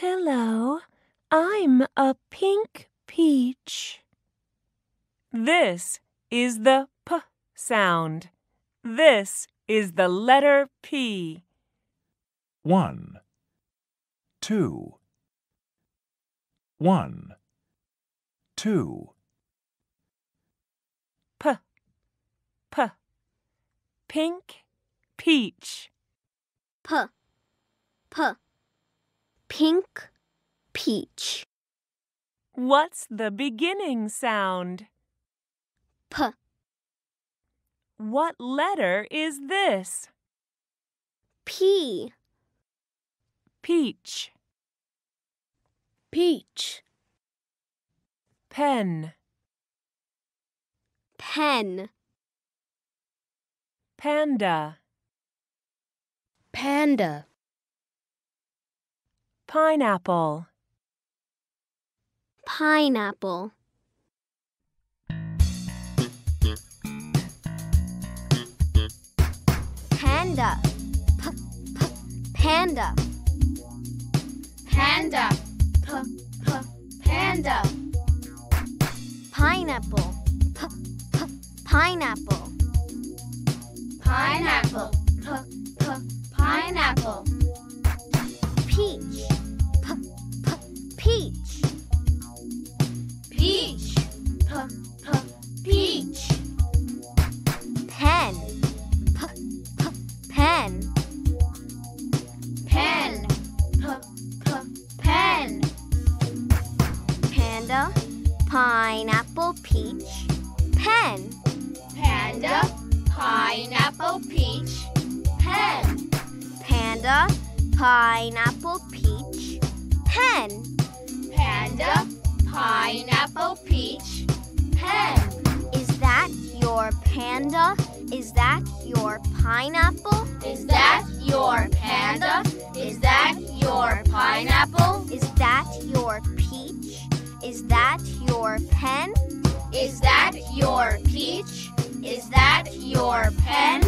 Hello, I'm a pink peach. This is the P sound. This is the letter P. One, two, one, two, P. P. Pink peach. P. P. Pink peach. What's the beginning sound? P. What letter is this? P. Peach. Peach. Pen. Pen. Panda. Panda. Pineapple. Pineapple. Panda. Panda. Panda. Panda. Pineapple. Pineapple. Pineapple. Pineapple. Pineapple. Peach. Pen. Panda. Pineapple. Peach. Pen. Panda. Pineapple. Peach. Pen. Panda. Pineapple. Peach. Pen. Is that your panda? Is that your pineapple? Is that your panda? Is that your pineapple? Is that your peach? Is that your pen? Is that your peach? Is that your pen?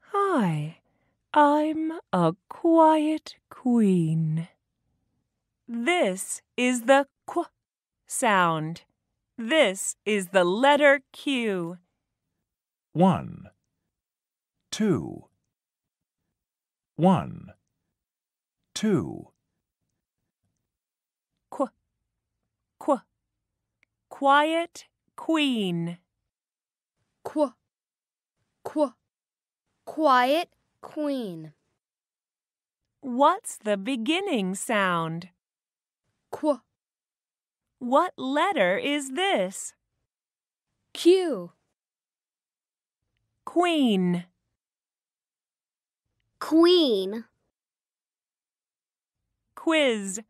Hi, I'm a quiet queen. This is the Q sound. This is the letter Q. one, two, one, two, Qu, qu, quiet queen. Qu. Qu. Quiet queen. What's the beginning sound? Qu. What letter is this? Q. Queen. Queen. Quiz.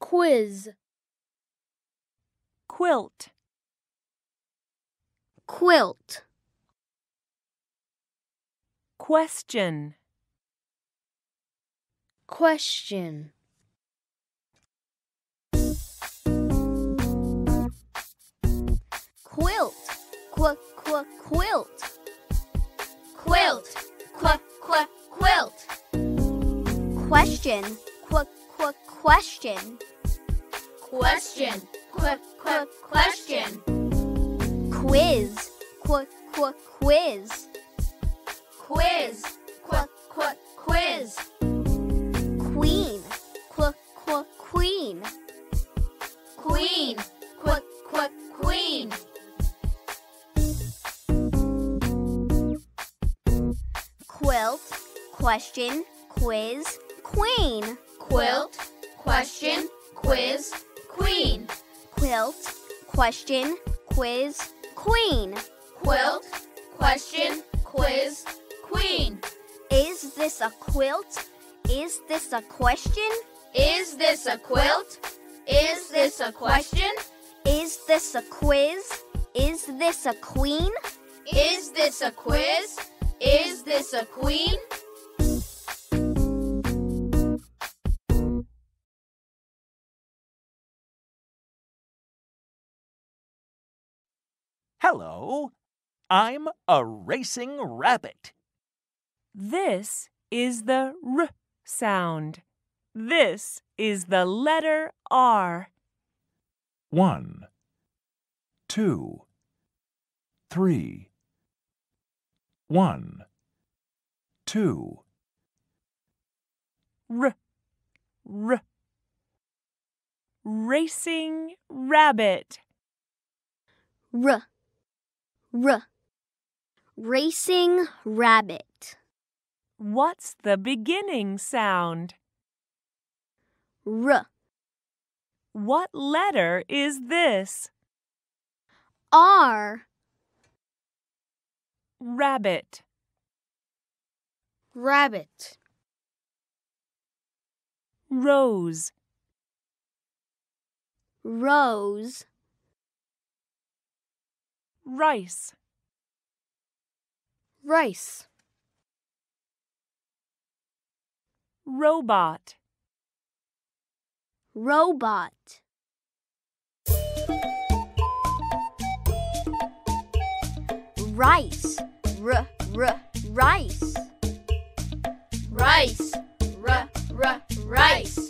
Quiz. Quilt. Quilt. Question. Question. Quilt. Qu qu quilt. Quilt. Question. quick, quick question. Question. quick, quick question. Quiz. quick, quick quiz. Quiz. quick, quick quiz. Queen. quick, quick queen. Queen. quick, quick queen. Quilt. Question. Quiz. Queen. Quilt. Question. Quiz. Queen. Quilt. Question. Quiz. Queen. Quilt. Question. Quiz. Queen. Is this a quilt? Is this a question? Is this a quilt? Is this a question? Is this a quiz? Is this a queen? Is this a quiz? Is this a queen? Hello. I'm a racing rabbit. This is the R sound. This is the letter R. One, two, three. One, two, R. R. Racing rabbit. R. R. Racing rabbit. What's the beginning sound? R. What letter is this? R. Rabbit. Rabbit. Rose. Rose. Rice. Rice. Robot. Robot. Rice. R. R. Rice. Rice. R, r, rice.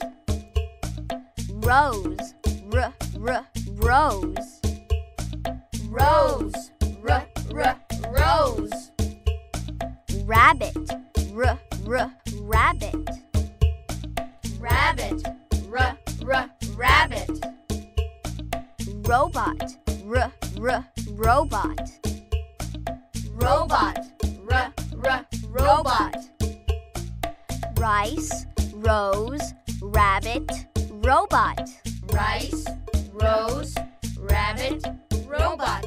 Rose. R. R. Rose. Rose. R, r, rose. Rabbit. R. R. Rabbit. Rabbit. R, r, rabbit. Robot. R. R. Robot. Robot. R, r, robot. Rice. Rose. Rabbit. Robot. Rice. Rose. Rabbit. Robot.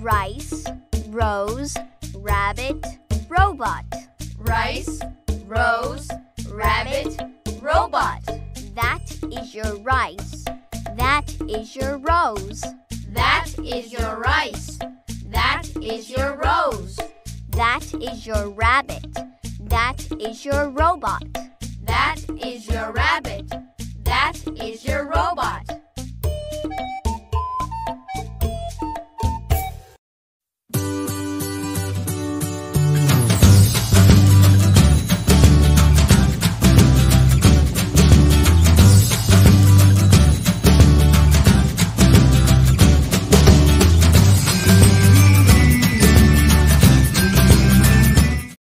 Rice. Rose. Rabbit. Robot. Rice. Rose. Rabbit. Robot. That is your rice. That is your rose. That is your rice. That is your rose. That is your rabbit. That is your robot. That is your rabbit. That is your robot.